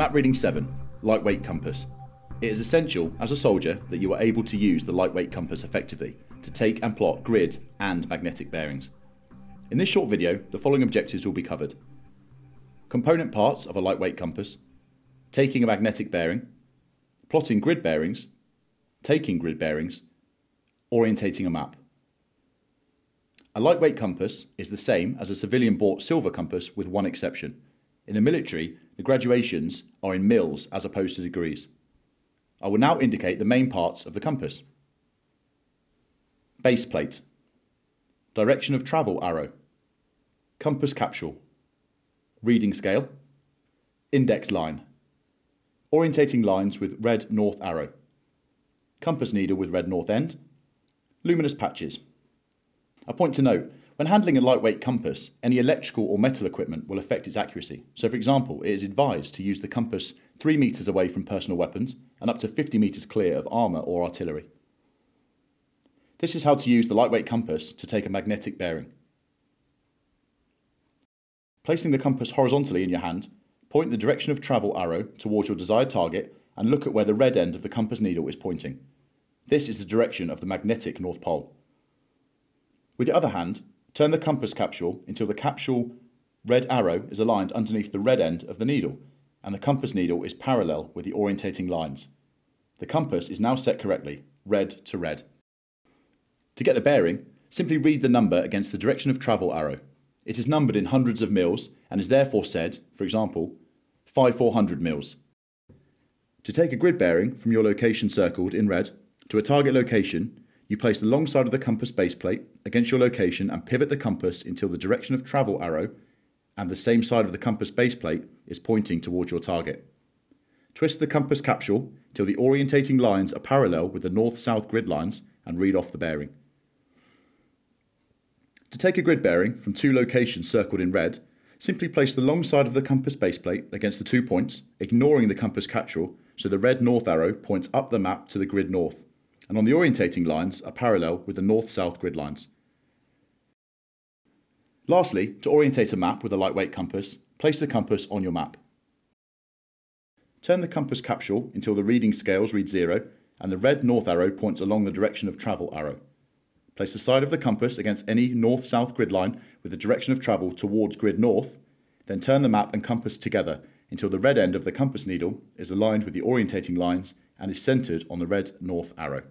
Map Reading 7 Lightweight Compass. It is essential as a soldier that you are able to use the lightweight compass effectively to take and plot grid and magnetic bearings. In this short video, the following objectives will be covered. Component parts of a lightweight compass, taking a magnetic bearing, plotting grid bearings, taking grid bearings, orientating a map. A lightweight compass is the same as a civilian bought Silva compass with one exception. In the military, the graduations are in mils as opposed to degrees. I will now indicate the main parts of the compass. Base plate, direction of travel arrow, compass capsule, reading scale, index line, orientating lines with red north arrow, compass needle with red north end, luminous patches. A point to note, when handling a lightweight compass, any electrical or metal equipment will affect its accuracy. So for example, it is advised to use the compass 3 metres away from personal weapons and up to 50 metres clear of armour or artillery. This is how to use the lightweight compass to take a magnetic bearing. Placing the compass horizontally in your hand, point the direction of travel arrow towards your desired target and look at where the red end of the compass needle is pointing. This is the direction of the magnetic North Pole. With the other hand, Turn the compass capsule until the capsule red arrow is aligned underneath the red end of the needle and the compass needle is parallel with the orientating lines. The compass is now set correctly, red to red. To get the bearing, simply read the number against the direction of travel arrow. It is numbered in hundreds of mils and is therefore said, for example, 5400 mils. To take a grid bearing from your location circled in red to a target location, you place the long side of the compass base plate against your location and pivot the compass until the direction of travel arrow and the same side of the compass base plate is pointing towards your target. Twist the compass capsule till the orientating lines are parallel with the north-south grid lines and read off the bearing. To take a grid bearing from two locations circled in red, simply place the long side of the compass base plate against the two points, ignoring the compass capsule so the red north arrow points up the map to the grid north and on the orientating lines are parallel with the north-south grid lines. Lastly, to orientate a map with a lightweight compass, place the compass on your map. Turn the compass capsule until the reading scales read zero and the red north arrow points along the direction of travel arrow. Place the side of the compass against any north-south grid line with the direction of travel towards grid north, then turn the map and compass together until the red end of the compass needle is aligned with the orientating lines and is centred on the red north arrow.